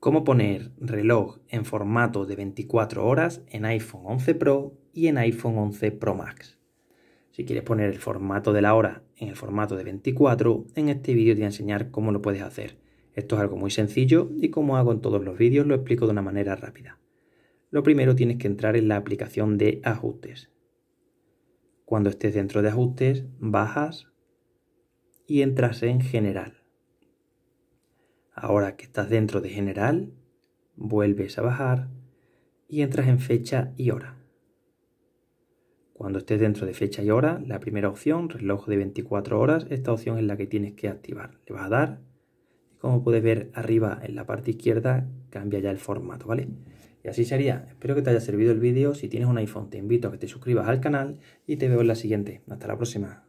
cómo poner reloj en formato de 24 horas en iPhone 11 Pro y en iPhone 11 Pro Max. Si quieres poner el formato de la hora en el formato de 24, en este vídeo te voy a enseñar cómo lo puedes hacer. Esto es algo muy sencillo y como hago en todos los vídeos lo explico de una manera rápida. Lo primero tienes que entrar en la aplicación de ajustes. Cuando estés dentro de ajustes, bajas y entras en general. Ahora que estás dentro de general, vuelves a bajar y entras en fecha y hora. Cuando estés dentro de fecha y hora, la primera opción, reloj de 24 horas, esta opción es la que tienes que activar. Le vas a dar y como puedes ver arriba en la parte izquierda cambia ya el formato, ¿vale? Y así sería. Espero que te haya servido el vídeo. Si tienes un iPhone te invito a que te suscribas al canal y te veo en la siguiente. Hasta la próxima.